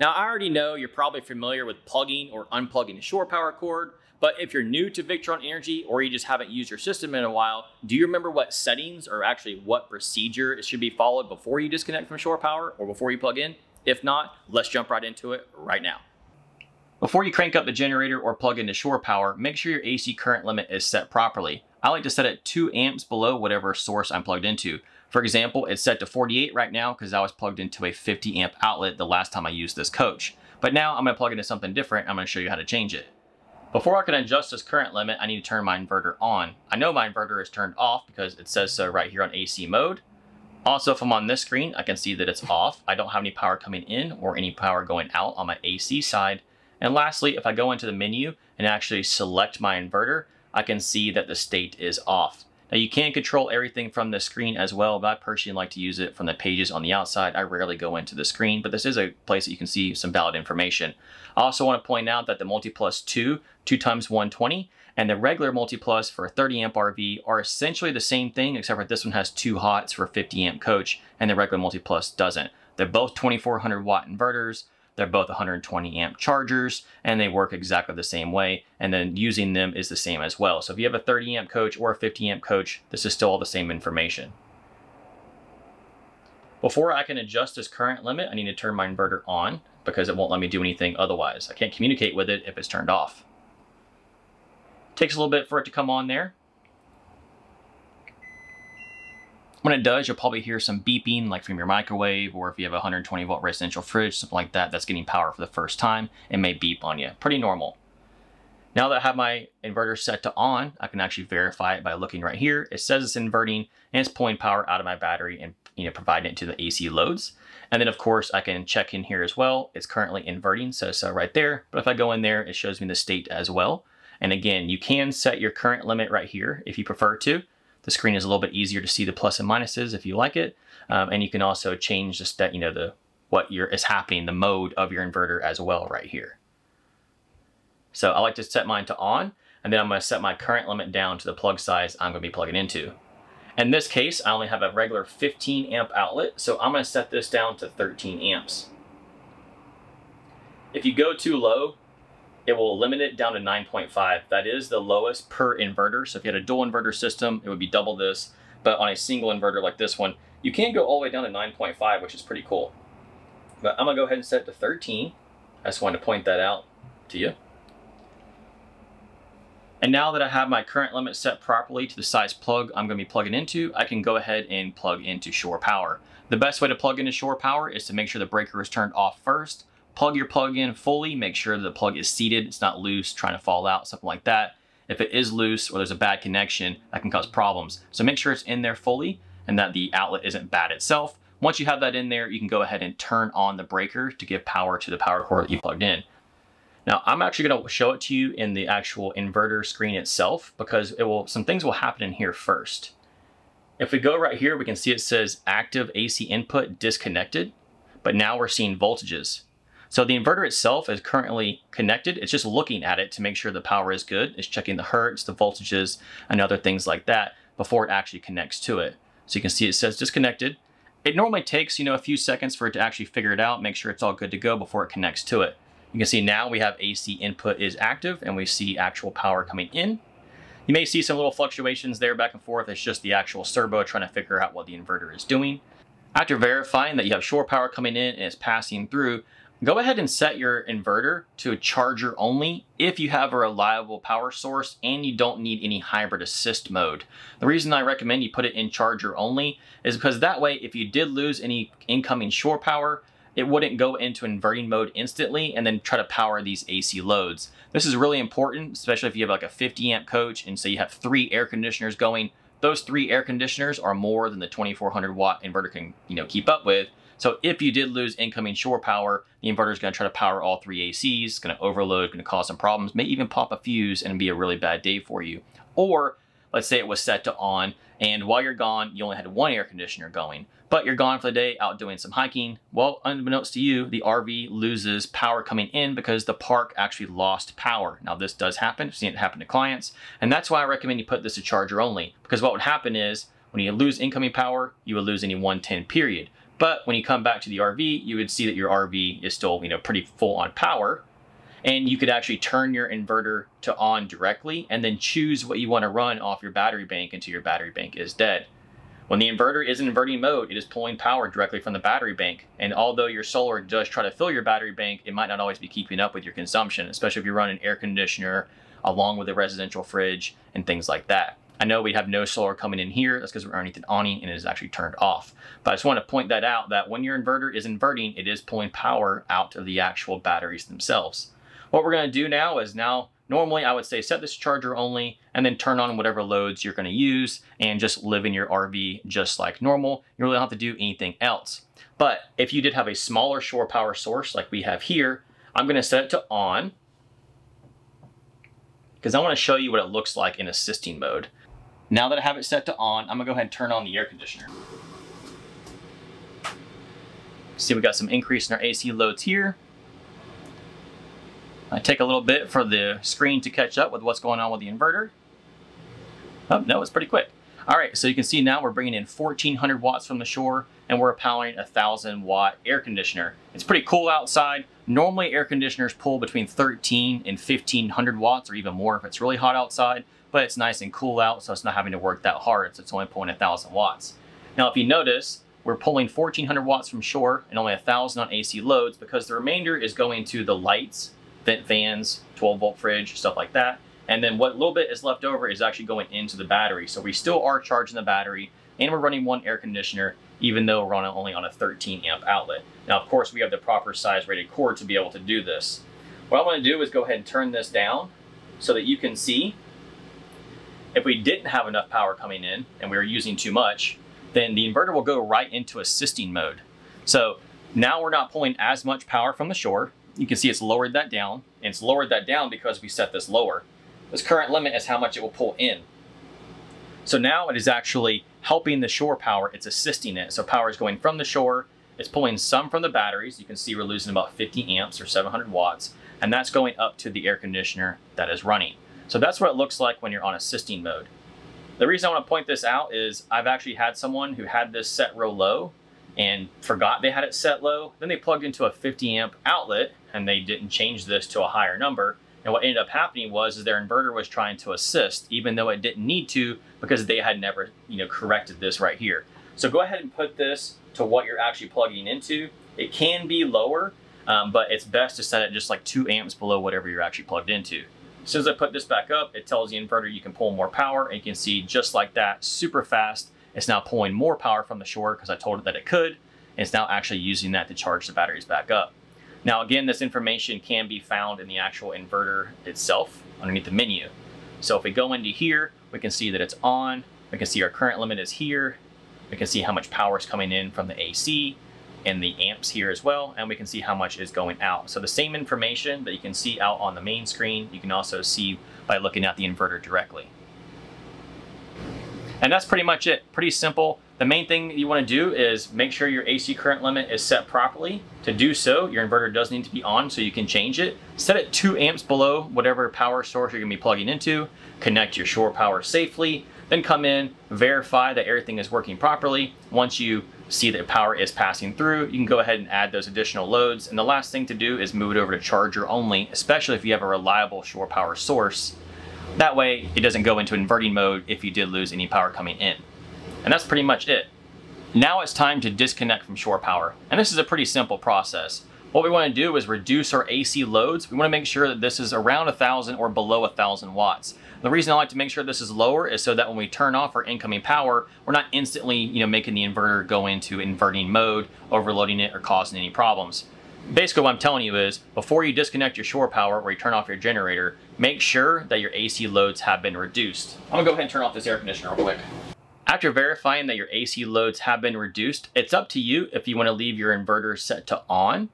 Now I already know you're probably familiar with plugging or unplugging a shore power cord, but if you're new to Victron Energy or you just haven't used your system in a while, do you remember what settings or actually what procedure it should be followed before you disconnect from shore power or before you plug in? If not, let's jump right into it right now. Before you crank up the generator or plug into shore power, make sure your AC current limit is set properly. I like to set it 2 amps below whatever source I'm plugged into. For example, it's set to 48 right now because I was plugged into a 50 amp outlet the last time I used this coach. But now I'm going to plug into something different. I'm going to show you how to change it. Before I can adjust this current limit, I need to turn my inverter on. I know my inverter is turned off because it says so right here on AC mode. Also, if I'm on this screen, I can see that it's off. I don't have any power coming in or any power going out on my AC side. And lastly, if I go into the menu and actually select my inverter, I can see that the state is off. Now you can control everything from the screen as well, but I personally like to use it from the pages on the outside. I rarely go into the screen, but this is a place that you can see some valid information. I also want to point out that the MultiPlus 2, 2 times 120, and the regular MultiPlus for a 30 amp RV are essentially the same thing, except for this one has two hots for 50 amp coach, and the regular MultiPlus doesn't. They're both 2400 watt inverters. They're both 120 amp chargers and they work exactly the same way. And then using them is the same as well. So if you have a 30 amp coach or a 50 amp coach, this is still all the same information. Before I can adjust this current limit, I need to turn my inverter on because it won't let me do anything otherwise. I can't communicate with it if it's turned off. Takes a little bit for it to come on there. When it does, you'll probably hear some beeping like from your microwave or if you have a 120 volt residential fridge, something like that, that's getting power for the first time, it may beep on you. Pretty normal. Now that I have my inverter set to on, I can actually verify it by looking right here. It says it's inverting and it's pulling power out of my battery and you know providing it to the AC loads. And then of course I can check in here as well. It's currently inverting, so so uh, right there. But if I go in there, it shows me the state as well. And again, you can set your current limit right here if you prefer to. The screen is a little bit easier to see the plus and minuses if you like it. Um, and you can also change the stat, you know, the what your is happening, the mode of your inverter as well right here. So I like to set mine to on, and then I'm going to set my current limit down to the plug size I'm going to be plugging into. In this case, I only have a regular 15 amp outlet, so I'm going to set this down to 13 amps. If you go too low, it will limit it down to 9.5. That is the lowest per inverter. So if you had a dual inverter system, it would be double this. But on a single inverter like this one, you can go all the way down to 9.5, which is pretty cool. But I'm gonna go ahead and set it to 13. I just wanted to point that out to you. And now that I have my current limit set properly to the size plug I'm gonna be plugging into, I can go ahead and plug into shore power. The best way to plug into shore power is to make sure the breaker is turned off first, plug your plug in fully, make sure the plug is seated, it's not loose, trying to fall out, something like that. If it is loose or there's a bad connection, that can cause problems. So make sure it's in there fully and that the outlet isn't bad itself. Once you have that in there, you can go ahead and turn on the breaker to give power to the power cord that you plugged in. Now I'm actually gonna show it to you in the actual inverter screen itself because it will some things will happen in here first. If we go right here, we can see it says active AC input disconnected, but now we're seeing voltages. So the inverter itself is currently connected. It's just looking at it to make sure the power is good. It's checking the hertz, the voltages, and other things like that before it actually connects to it. So you can see it says disconnected. It normally takes, you know, a few seconds for it to actually figure it out, make sure it's all good to go before it connects to it. You can see now we have AC input is active and we see actual power coming in. You may see some little fluctuations there back and forth. It's just the actual servo trying to figure out what the inverter is doing. After verifying that you have shore power coming in and it's passing through, Go ahead and set your inverter to a charger only if you have a reliable power source and you don't need any hybrid assist mode. The reason I recommend you put it in charger only is because that way if you did lose any incoming shore power, it wouldn't go into inverting mode instantly and then try to power these AC loads. This is really important, especially if you have like a 50 amp coach and say you have three air conditioners going. Those three air conditioners are more than the 2400 watt inverter can you know keep up with. So if you did lose incoming shore power, the inverter is going to try to power all three ACs, it's going to overload, going to cause some problems, may even pop a fuse and be a really bad day for you. Or let's say it was set to on and while you're gone, you only had one air conditioner going, but you're gone for the day out doing some hiking. Well, unbeknownst to you, the RV loses power coming in because the park actually lost power. Now this does happen, I've seen it happen to clients, and that's why I recommend you put this to charger only, because what would happen is when you lose incoming power, you would lose any 110 period. But when you come back to the RV, you would see that your RV is still, you know, pretty full on power. And you could actually turn your inverter to on directly and then choose what you want to run off your battery bank until your battery bank is dead. When the inverter is in inverting mode, it is pulling power directly from the battery bank. And although your solar does try to fill your battery bank, it might not always be keeping up with your consumption, especially if you run an air conditioner along with a residential fridge and things like that. I know we have no solar coming in here. That's because we're underneath an awning and it is actually turned off. But I just want to point that out that when your inverter is inverting, it is pulling power out of the actual batteries themselves. What we're going to do now is now Normally, I would say set this charger only and then turn on whatever loads you're going to use and just live in your RV just like normal. You really don't have to do anything else. But if you did have a smaller shore power source like we have here, I'm going to set it to on because I want to show you what it looks like in assisting mode. Now that I have it set to on, I'm to go ahead and turn on the air conditioner. See, we got some increase in our AC loads here. I take a little bit for the screen to catch up with what's going on with the inverter. Oh, no, it's pretty quick. All right, so you can see now we're bringing in 1400 watts from the shore and we're powering a 1000 watt air conditioner. It's pretty cool outside. Normally air conditioners pull between 13 and 1500 watts or even more if it's really hot outside, but it's nice and cool out so it's not having to work that hard so it's only pulling 1000 watts. Now if you notice, we're pulling 1400 watts from shore and only 1000 on AC loads because the remainder is going to the lights vent fans, 12 volt fridge, stuff like that. And then what little bit is left over is actually going into the battery. So we still are charging the battery and we're running one air conditioner, even though we're on only on a 13 amp outlet. Now, of course, we have the proper size rated cord to be able to do this. What I want to do is go ahead and turn this down so that you can see if we didn't have enough power coming in and we were using too much, then the inverter will go right into assisting mode. So now we're not pulling as much power from the shore you can see it's lowered that down, and it's lowered that down because we set this lower. This current limit is how much it will pull in. So now it is actually helping the shore power, it's assisting it. So power is going from the shore, it's pulling some from the batteries. You can see we're losing about 50 amps or 700 watts, and that's going up to the air conditioner that is running. So that's what it looks like when you're on assisting mode. The reason I want to point this out is I've actually had someone who had this set real low and forgot they had it set low. Then they plugged into a 50 amp outlet and they didn't change this to a higher number. And what ended up happening was is their inverter was trying to assist, even though it didn't need to because they had never you know, corrected this right here. So go ahead and put this to what you're actually plugging into. It can be lower, um, but it's best to set it just like two amps below whatever you're actually plugged into. As soon as I put this back up, it tells the inverter you can pull more power and you can see just like that, super fast, it's now pulling more power from the shore because I told it that it could. And it's now actually using that to charge the batteries back up. Now again, this information can be found in the actual inverter itself underneath the menu. So if we go into here, we can see that it's on. We can see our current limit is here. We can see how much power is coming in from the AC and the amps here as well. And we can see how much is going out. So the same information that you can see out on the main screen, you can also see by looking at the inverter directly. And that's pretty much it. Pretty simple. The main thing you want to do is make sure your AC current limit is set properly. To do so, your inverter does need to be on so you can change it. Set it 2 amps below whatever power source you're going to be plugging into. Connect your shore power safely. Then come in, verify that everything is working properly. Once you see that power is passing through, you can go ahead and add those additional loads. And the last thing to do is move it over to charger only, especially if you have a reliable shore power source that way it doesn't go into inverting mode if you did lose any power coming in. And that's pretty much it. Now it's time to disconnect from shore power. And this is a pretty simple process. What we want to do is reduce our AC loads. We want to make sure that this is around 1,000 or below 1,000 watts. The reason I like to make sure this is lower is so that when we turn off our incoming power, we're not instantly you know, making the inverter go into inverting mode, overloading it, or causing any problems basically what I'm telling you is before you disconnect your shore power or you turn off your generator, make sure that your AC loads have been reduced. I'm gonna go ahead and turn off this air conditioner real quick. After verifying that your AC loads have been reduced, it's up to you if you wanna leave your inverter set to on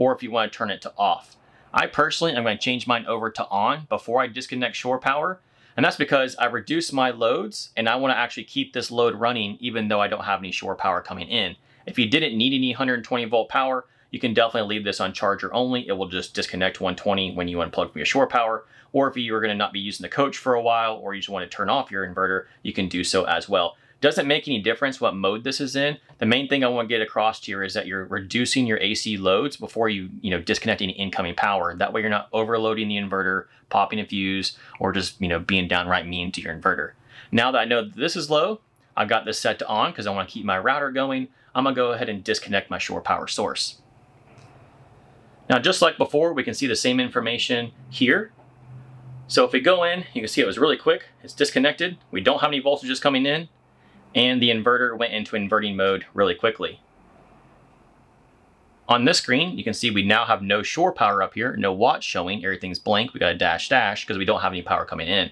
or if you wanna turn it to off. I personally am gonna change mine over to on before I disconnect shore power. And that's because I reduce my loads and I wanna actually keep this load running even though I don't have any shore power coming in. If you didn't need any 120 volt power, you can definitely leave this on charger only. It will just disconnect 120 when you unplug from your shore power. Or if you are going to not be using the coach for a while or you just want to turn off your inverter, you can do so as well. Doesn't make any difference what mode this is in. The main thing I want to get across here is that you're reducing your AC loads before you, you know, disconnect any incoming power. That way you're not overloading the inverter, popping a fuse, or just, you know, being downright mean to your inverter. Now that I know that this is low, I've got this set to on because I want to keep my router going. I'm gonna go ahead and disconnect my shore power source. Now, just like before, we can see the same information here. So if we go in, you can see it was really quick. It's disconnected. We don't have any voltages coming in and the inverter went into inverting mode really quickly. On this screen, you can see we now have no shore power up here, no watts showing, everything's blank. We got a dash dash because we don't have any power coming in.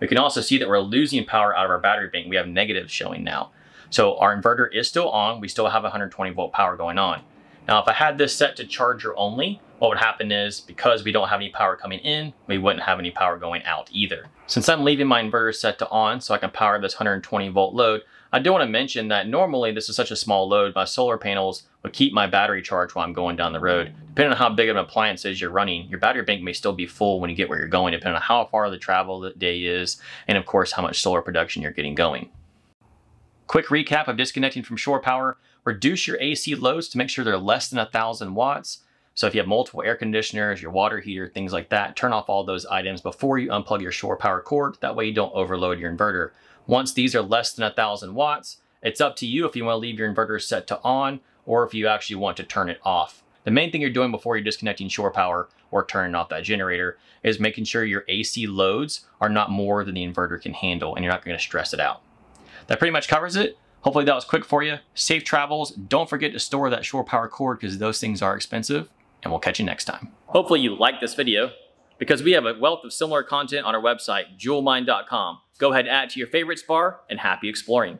We can also see that we're losing power out of our battery bank. We have negatives showing now. So our inverter is still on. We still have 120 volt power going on. Now, if I had this set to charger only, what would happen is because we don't have any power coming in, we wouldn't have any power going out either. Since I'm leaving my inverter set to on so I can power this 120 volt load, I do want to mention that normally this is such a small load, my solar panels would keep my battery charged while I'm going down the road. Depending on how big of an appliance is you're running, your battery bank may still be full when you get where you're going, depending on how far the travel the day is, and of course how much solar production you're getting going. Quick recap of disconnecting from shore power. Reduce your AC loads to make sure they're less than 1,000 watts. So if you have multiple air conditioners, your water heater, things like that, turn off all those items before you unplug your shore power cord. That way you don't overload your inverter. Once these are less than a thousand watts, it's up to you if you want to leave your inverter set to on or if you actually want to turn it off. The main thing you're doing before you're disconnecting shore power or turning off that generator is making sure your AC loads are not more than the inverter can handle and you're not going to stress it out. That pretty much covers it. Hopefully that was quick for you. Safe travels. Don't forget to store that shore power cord because those things are expensive and we'll catch you next time. Hopefully you liked this video because we have a wealth of similar content on our website, joulemine.com. Go ahead, and add to your favorites bar, and happy exploring.